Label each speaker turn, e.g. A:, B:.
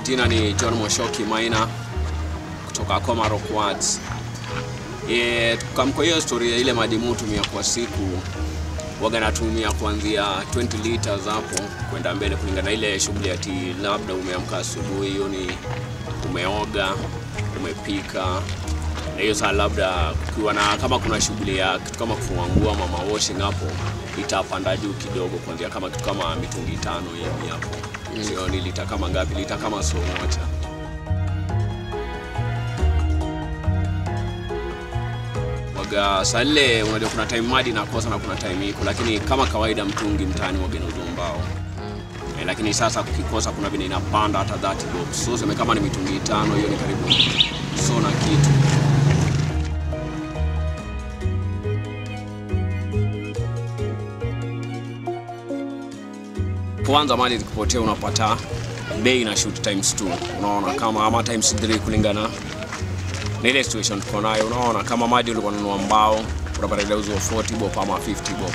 A: Majina ni John Moshoki Maina kutoka Komarok Wards. E, tukamko hiyo story ya ile maji tumia kwa siku waga natumia kuanzia 20 liters hapo kwenda mbele, kulingana na ile shughuli ati labda umeamka asubuhi, hiyo ni umeoga, umepika. Na hiyo saa labda kukiwa na kama kuna shughuli ya kitu kama kufua nguo ama washing hapo itapanda juu kidogo, kuanzia kama kitu kama mitungi tano hivi hapo mm. Sio ni lita kama ngapi? Lita kama so moja. Waga sale unajua kuna time maji nakosa na kuna time iko, lakini kama kawaida mtungi mtaani waga inauzwa mbao e, lakini sasa kukikosa kuna vile inapanda hata 30 bob. So sema kama ni mitungi tano, hiyo ni karibu so na kitu kwanza mali zikipotea unapata bei na shoot times 2 unaona kama ama times 3 kulingana na ile situation tuko nayo. Unaona kama maji ulikuwa unanunua mbao unapata ile uzo 40 bob ama 50 bob